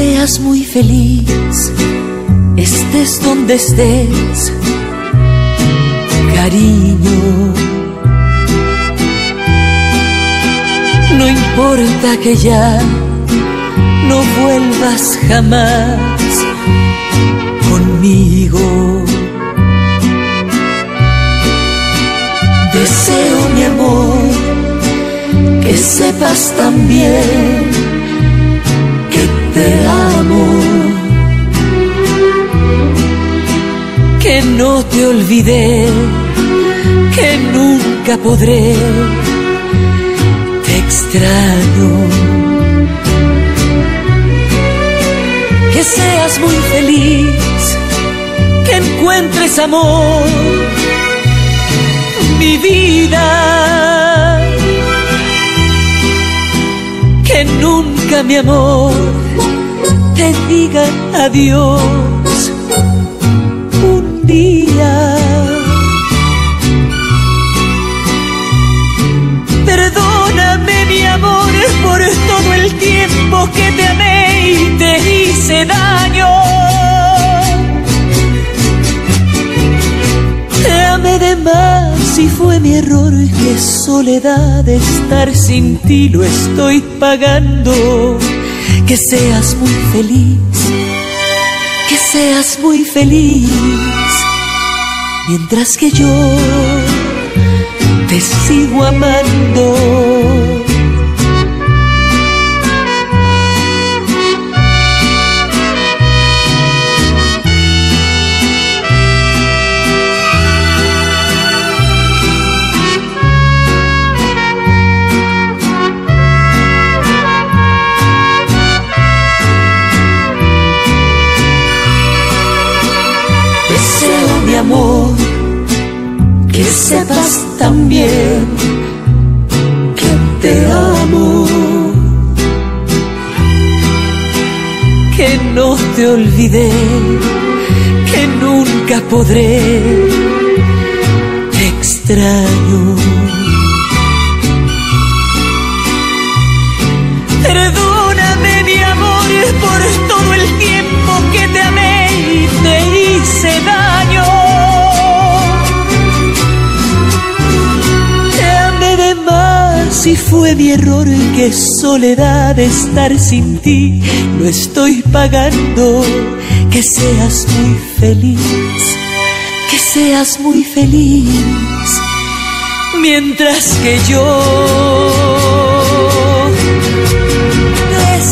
seas muy feliz, estés donde estés, cariño. No importa que ya no vuelvas jamás conmigo. Deseo mi amor que sepas también No te olvidé, que nunca podré, te extraño. Que seas muy feliz, que encuentres amor, mi vida. Que nunca mi amor te diga adiós fue mi error que soledad estar sin ti lo estoy pagando. Que seas muy feliz, que seas muy feliz, mientras que yo te sigo amando. Que sepas también que te amo. Que no te olvidé, que nunca podré, te extraño. si fue mi error que soledad estar sin ti, no estoy pagando. Que seas muy feliz, que seas muy feliz, mientras que yo te